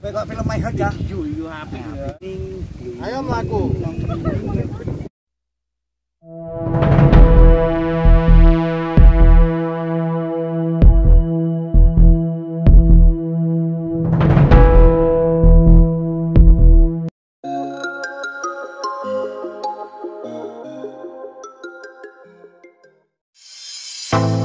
Kayak film My Heart ya. You you happy. Ya. Ayo melaku. you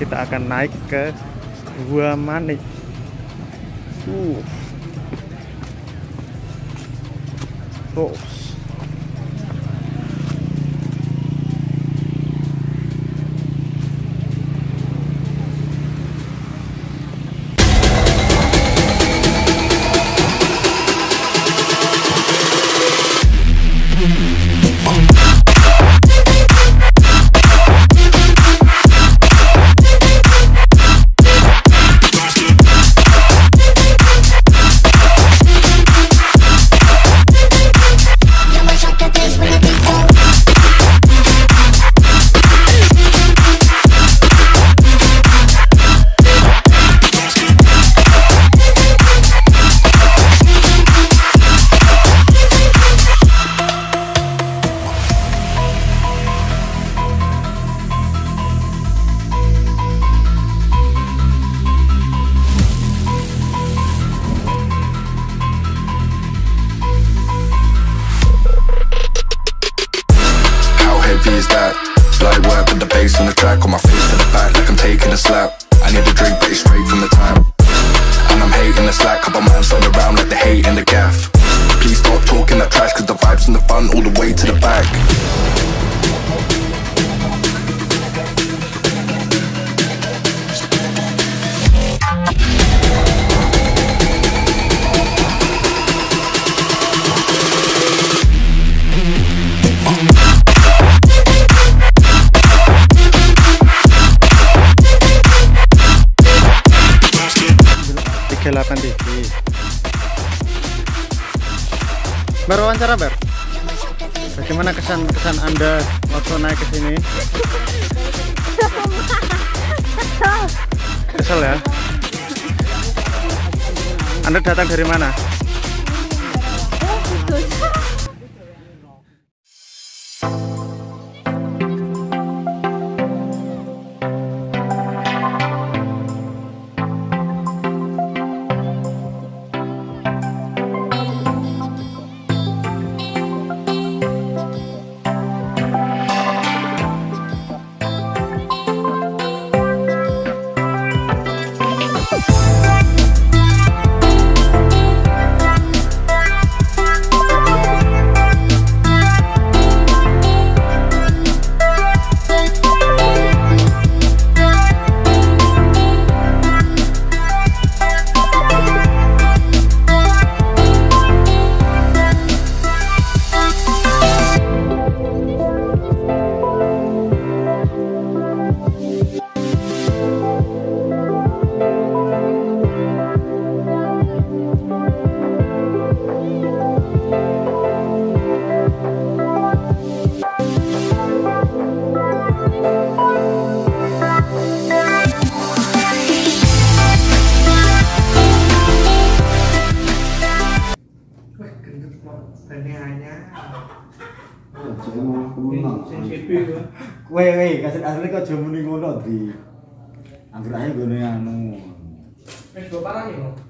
kita akan naik ke Gua Manik. Uh. Oh. On the track On my face to the back like I'm taking a slap. I need a drink but it's straight from the tap And I'm hating the slack Couple man stand around like the hate in the gaff 8 Baru wawancara Ber. Bagaimana kesan-kesan anda waktu naik ke sini? Kesel ya? Anda datang dari mana? Jadi hanya Jadi mau aku menang Kowe kue, kasih asli kau muni ngono di Anggerahnya gue anu. Wis gue parani nih